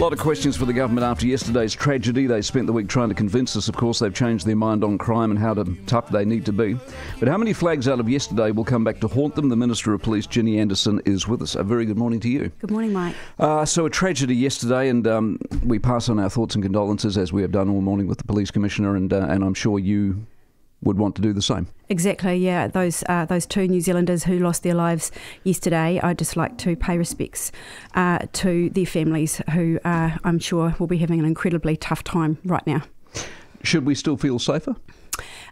A lot of questions for the government after yesterday's tragedy. They spent the week trying to convince us, of course, they've changed their mind on crime and how tough they need to be. But how many flags out of yesterday will come back to haunt them? The Minister of Police, Ginny Andersen, is with us. A very good morning to you. Good morning, Mike. Uh, so, a tragedy yesterday, and um, we pass on our thoughts and condolences as we have done all morning with the Police Commissioner, and, uh, and I'm sure you would want to do the same. Exactly, yeah. Those uh, those two New Zealanders who lost their lives yesterday, I'd just like to pay respects uh, to their families who uh, I'm sure will be having an incredibly tough time right now. Should we still feel safer?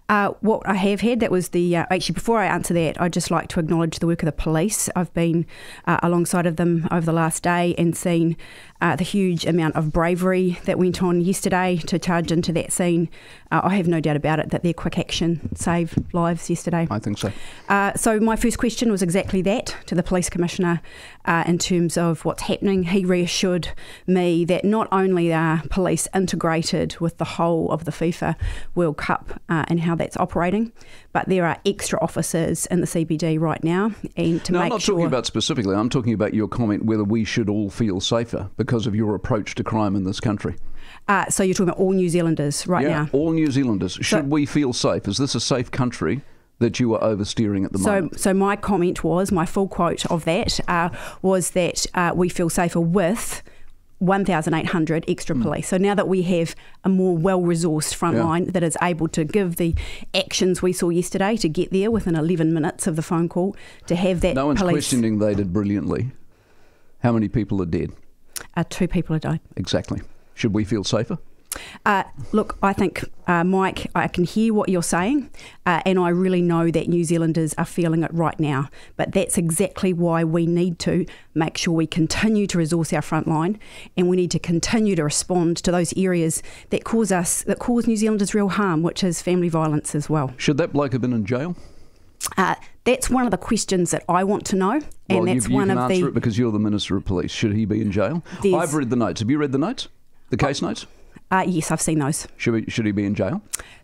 Uh, what I have had, that was the. Uh, actually, before I answer that, I'd just like to acknowledge the work of the police. I've been uh, alongside of them over the last day and seen uh, the huge amount of bravery that went on yesterday to charge into that scene. Uh, I have no doubt about it that their quick action saved lives yesterday. I think so. Uh, so, my first question was exactly that to the police commissioner uh, in terms of what's happening. He reassured me that not only are police integrated with the whole of the FIFA World Cup uh, and how that's operating, but there are extra officers in the CBD right now. And to no, make I'm not sure talking about specifically. I'm talking about your comment whether we should all feel safer because of your approach to crime in this country. Uh, so you're talking about all New Zealanders right yeah, now? all New Zealanders. Should So- we feel safe? Is this a safe country that you are oversteering at the So, moment? so my comment was, my full quote of that uh, was that uh, we feel safer with 1,800 extra Hmm. police. So now that we have a more well-resourced frontline Yeah. that is able to give the actions we saw yesterday to get there within 11 minutes of the phone call, to have that No one's police, questioning they did brilliantly. How many people are dead? uh, two people are dead. Exactly. Should we feel safer? Uh, look, I think, uh, Mike, I can hear what you're saying, uh, and I really know that New Zealanders are feeling it right now. But that's exactly why we need to make sure we continue to resource our front line, and we need to continue to respond to those areas that cause us, that cause New Zealanders real harm, which is family violence as well. Should that bloke have been in jail? Uh, that's one of the questions that I want to know, and well, that's you, you one can of answer the. it because you're the Minister of Police. Should he be in jail? I've read the notes. Have you read the notes? The case notes? Uh, yes, I've seen those. Should, we, should he be in jail?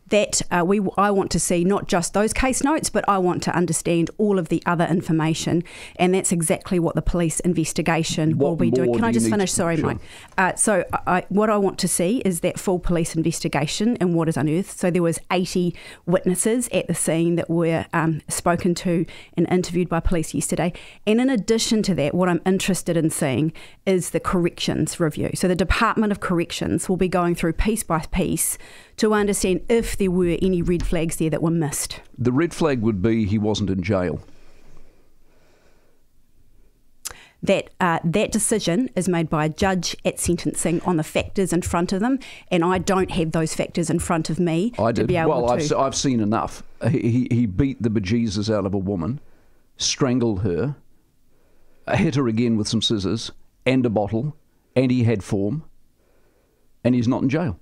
That uh, we I want to see not just those case notes, but I want to understand all of the other information, and that's exactly what the police investigation What will be doing. Can I just finish? Sorry, sure. Mike. Uh, so I, what I want to see is that full police investigation and what is unearthed. So there was 80 witnesses at the scene that were um, spoken to and interviewed by police yesterday, and in addition to that, what I'm interested in seeing is the corrections review. So the Department of Corrections will be going through piece by piece to understand if there were any red flags there that were missed. The red flag would be he wasn't in jail. That uh, that decision is made by a judge at sentencing on the factors in front of them, and I don't have those factors in front of me I to did. be able well, to. I've, se- I've seen enough. He, he, beat the bejesus out of a woman, strangled her, hit her again with some scissors and a bottle, and he had form, and he's not in jail.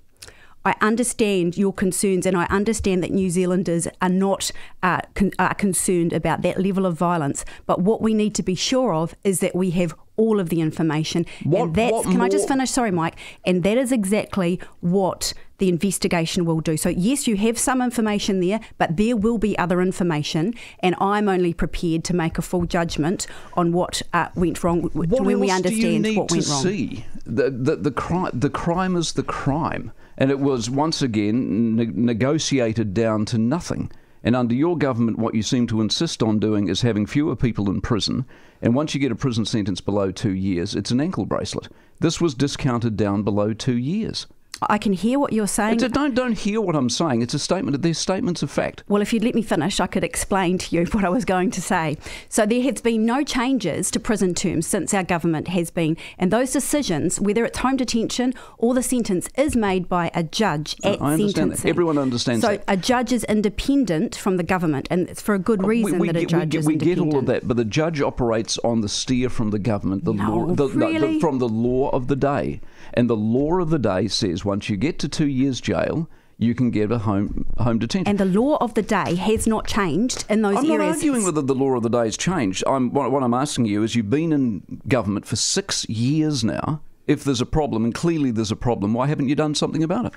I understand your concerns, and I understand that New Zealanders are not uh, con- are concerned about that level of violence. But what we need to be sure of is that we have all of the information, What- and that's. can I just finish? Sorry, Mike. And that is exactly what the investigation will do. So yes, you have some information there, but there will be other information, and I'm only prepared to make a full judgment on what uh, went wrong What when we else do you understand need what to went wrong. see? The, the, the, crime, the crime is the crime. And it was once again ne- negotiated down to nothing. And under your government, what you seem to insist on doing is having fewer people in prison. And once you get a prison sentence below two years, it's an ankle bracelet. This was discounted down below two years. I can hear what you're saying. It's a, don't don't hear what I'm saying. It's a statement. They're statements of fact. Well, if you'd let me finish, I could explain to you what I was going to say. So, there has been no changes to prison terms since our government has been, and those decisions, whether it's home detention or the sentence, is made by a judge at I understand that. Everyone understands so that. a judge is independent from the government, and it's for a good reason we, we that a judge we, get, is we get all of that, but the judge operates on the steer from the government, the No, law, the, the- really? from the law of the day, and the law of the day says once you get to two years jail, you can get a home home detention. And the law of the day has not changed in those I'm not arguing whether the law of the day has changed. I'm, what, what I'm asking you is you've been in government for six years now. If there's a problem, and clearly there's a problem, why haven't you done something about it?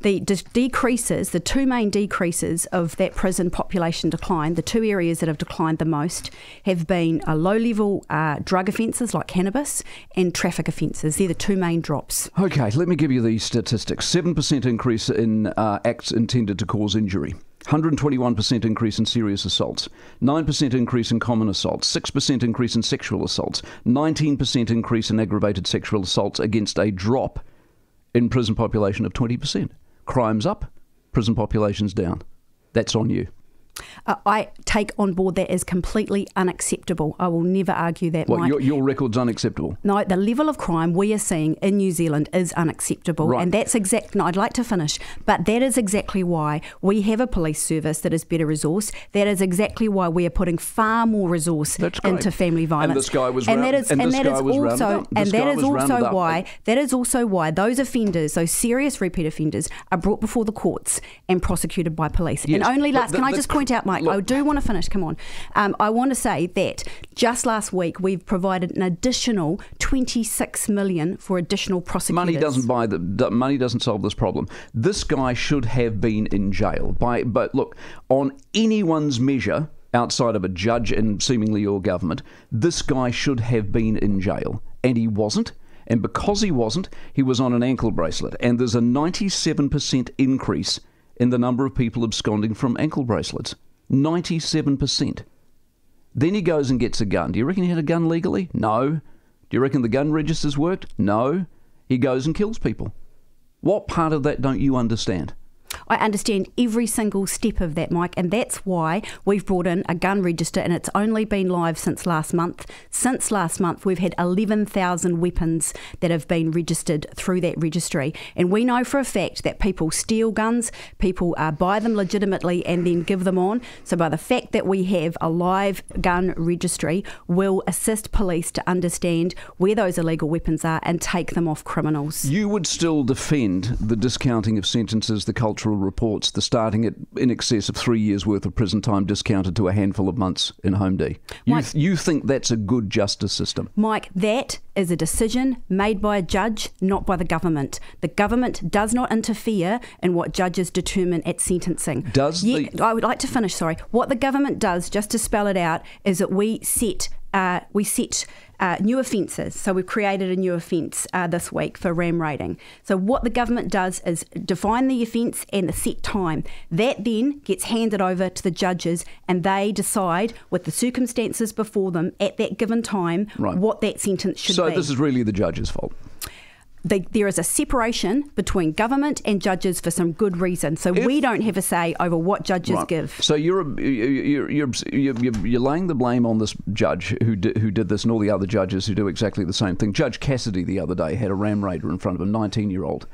the de- decreases, the two main decreases of that prison population decline, the two areas that have declined the most have been uh, low level uh, drug offences like cannabis and traffic offences. They're the two main drops. Okay, let me give you these statistics 7% increase in uh, acts intended to cause injury. 121% increase in serious assaults, 9% increase in common assaults, 6% increase in sexual assaults, 19% increase in aggravated sexual assaults against a drop in prison population of 20%. Crimes up, prison population's down. That's on you. Uh, I take on board that as completely unacceptable. I will never argue that. What, Mike. your, your record's unacceptable? No, the level of crime we are seeing in New Zealand is unacceptable. Right. And that's exactly. No, I'd like to finish, but that is exactly why we have a police service that is better resourced. That is exactly why we are putting far more resource into family violence. this guy was and round- that is and and that is also and that is also why that is also why those offenders, those serious repeat offenders, are brought before the courts and prosecuted by police. Yes, and only last, the- can I just point out, Mike? look- I do want to finish. Come on. Um, I want to say that just last week we've provided an additional 26 million for additional prosecutors. Money doesn't buy the d- money doesn't solve this problem. This guy should have been in jail. By but look, on anyone's measure outside of a judge and seemingly your government, this guy should have been in jail, and he wasn't. And because he wasn't, he was on an ankle bracelet. And there's a 97% increase in the number of people absconding from ankle bracelets. 97%. Then he goes and gets a gun. Do you reckon he had a gun legally? No. Do you reckon the gun registers worked? No. He goes and kills people. What part of that don't you understand? I understand every single step of that, Mike, and that's why we've brought in a gun register, and it's only been live since last month. Since last month, we've had 11,000 weapons that have been registered through that registry, and we know for a fact that people steal guns, people uh, buy them legitimately, and then give them on. So, by the fact that we have a live gun registry, will assist police to understand where those illegal weapons are and take them off criminals. You would still defend the discounting of sentences, the cultural reports, the starting at in excess of three years' worth of prison time discounted to a handful of months in Home D. You, Mike- you think that's a good justice system? Mike, that is a decision made by a judge, not by the government. The government does not interfere in what judges determine at sentencing. Does Yet- the- I would like to finish. Sorry. What the government does, just to spell it out, is that we set uh, we set uh, new offences. So we've created a new offence uh, this week for ram raiding. So what the government does is define the offence and the set time. That then gets handed over to the judges, and they decide with the circumstances before them at that given time Right. what that sentence should so be. So this is really the judge's fault. They, there is a separation between government and judges for some good reason. So If- we don't have a say over what judges Right. give. So you're you're, you're you're you're you're laying the blame on this judge who did, who did this and all the other judges who do exactly the same thing. Judge Cassidy the other day had a ram raider in front of a 19 year old.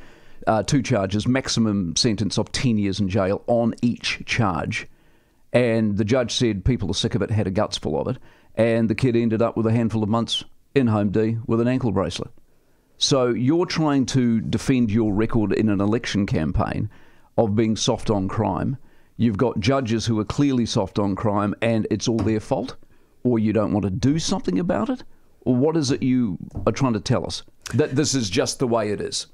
Uh, two charges, maximum sentence of 10 years in jail on each charge. And the judge said people are sick of it, had a guts full of it. And the kid ended up with a handful of months in Home D with an ankle bracelet. So you're trying to defend your record in an election campaign of being soft on crime. You've got judges who are clearly soft on crime and it's all their fault, or you don't want to do something about it? Or what is it you are trying to tell us? That this is just the way it is.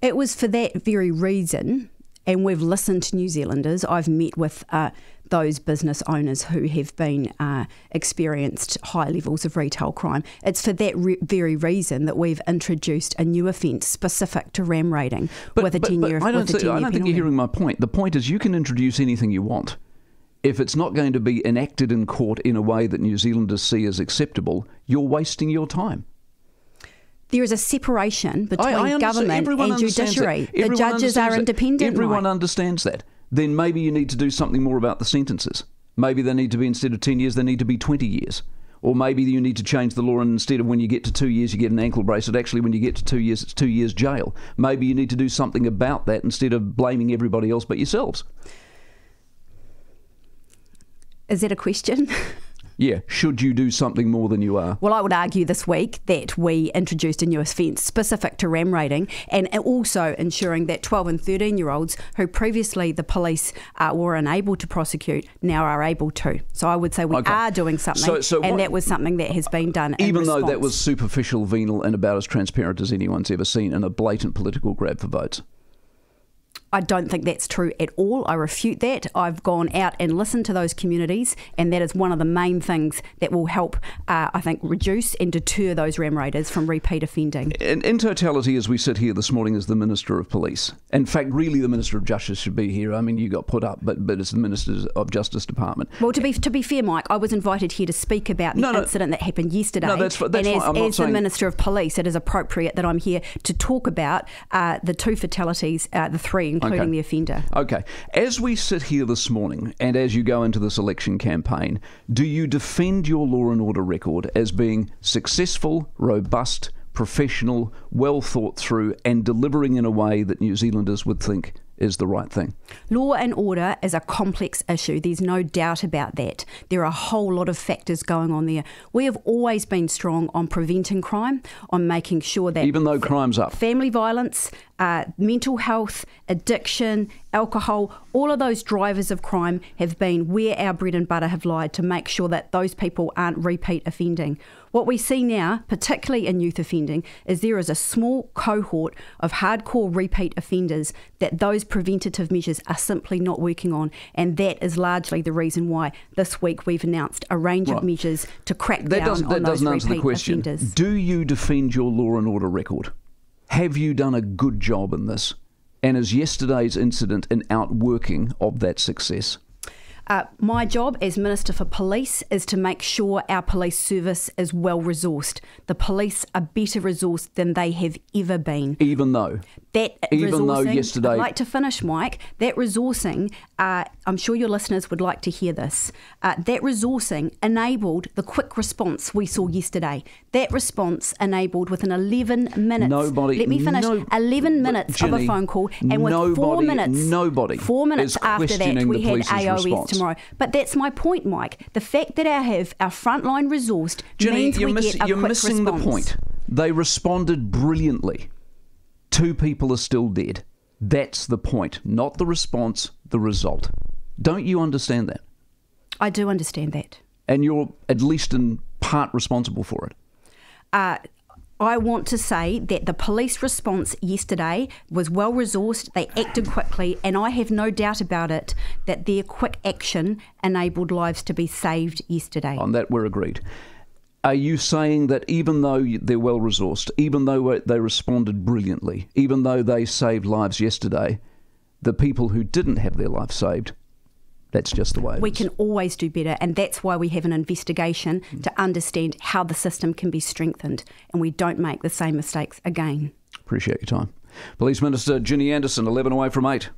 It was for that very reason, and we've listened to New Zealanders. I've met with uh, those business owners who have been uh, experienced high levels of retail crime. It's for that re- very reason that we've introduced a new offence specific to ram raiding with a ten year I don't, 10 I don't think you're hearing my point. The point is you can introduce anything you want. If it's not going to be enacted in court in a way that New Zealanders see as acceptable, you're wasting your time. There is a separation between I- I government and judiciary. The judges are independent. Everyone Mike. understands that. Then maybe you need to do something more about the sentences. Maybe they need to be instead of 10 years, they need to be 20 years. Or maybe you need to change the law and instead of when you get to two years, you get an ankle bracelet. Actually, when you get to two years, it's two years jail. Maybe you need to do something about that instead of blaming everybody else but yourselves. Is that a question? Yeah, should you do something more than you are? Well, I would argue this week that we introduced a new offence specific to ram raiding and also ensuring that 12 and 13 year olds who previously the police uh, were unable to prosecute now are able to. So I would say we Okay. are doing something, So- so and what- that was something that has been done. Even though that was superficial, venal, and about as transparent as anyone's ever seen, and a blatant political grab for votes. I don't think that's true at all. I refute that. I've gone out and listened to those communities, and that is one of the main things that will help, uh, I think, reduce and deter those ram raiders from repeat offending. In, in, totality, as we sit here this morning, as the Minister of Police, in fact, really the Minister of Justice should be here. I mean, you got put up, but but it's the Minister of Justice Department. Well, to be to be fair, Mike, I was invited here to speak about the no, no, incident that happened yesterday. No, that's, that's and as, as, as the Minister of Police, it is appropriate that I'm here to talk about uh, the two fatalities, uh, the three, including okay. the offender. Okay. As we sit here this morning, and as you go into this election campaign, do you defend your law and order record as being successful, robust, professional, well thought through, and delivering in a way that New Zealanders would think is the right thing. Law and order is a complex issue. There's no doubt about that. There are a whole lot of factors going on there. We have always been strong on preventing crime, on making sure that. Even though crime's up. Family violence, uh, mental health, addiction, alcohol, all of those drivers of crime have been where our bread and butter have lied to make sure that those people aren't repeat offending. What we see now, particularly in youth offending, is there is a small cohort of hardcore repeat offenders that those preventative measures are simply not working on. And that is largely the reason why this week we've announced a range right. of measures to crack that down doesn't, on that those doesn't answer repeat the question. offenders. Do you defend your law and order record? Have you done a good job in this? And is yesterday's incident an outworking of that success? Uh, my job as Minister for Police is to make sure our police service is well resourced. The police are better resourced than they have ever been. Even though? That Even though yesterday. I'd like to finish, Mike. That resourcing, uh, I'm sure your listeners would like to hear this. Uh, that resourcing enabled the quick response we saw yesterday. That response enabled within 11 minutes. Nobody. Let me finish. No, 11 minutes Ginny, of a phone call, and with nobody, four minutes. Nobody. Four minutes after that, we had AOS response. Tomorrow. But that's my point, Mike. The fact that I have our frontline resourced Ginny, means you're we miss, get a You're quick missing response. the point. They responded brilliantly. Two people are still dead. That's the point, not the response, the result. Don't you understand that? I do understand that. And you're at least in part responsible for it. Uh, I want to say that the police response yesterday was well resourced, they acted quickly, and I have no doubt about it that their quick action enabled lives to be saved yesterday. On that, we're agreed. Are you saying that even though they're well resourced, even though uh, they responded brilliantly, even though they saved lives yesterday, the people who didn't have their life saved that's just the way we is. can always do better, and that's why we have an investigation mm. to understand how the system can be strengthened and we don't make the same mistakes again. Appreciate your time. Police Minister Ginny Andersen, 11 away from 8.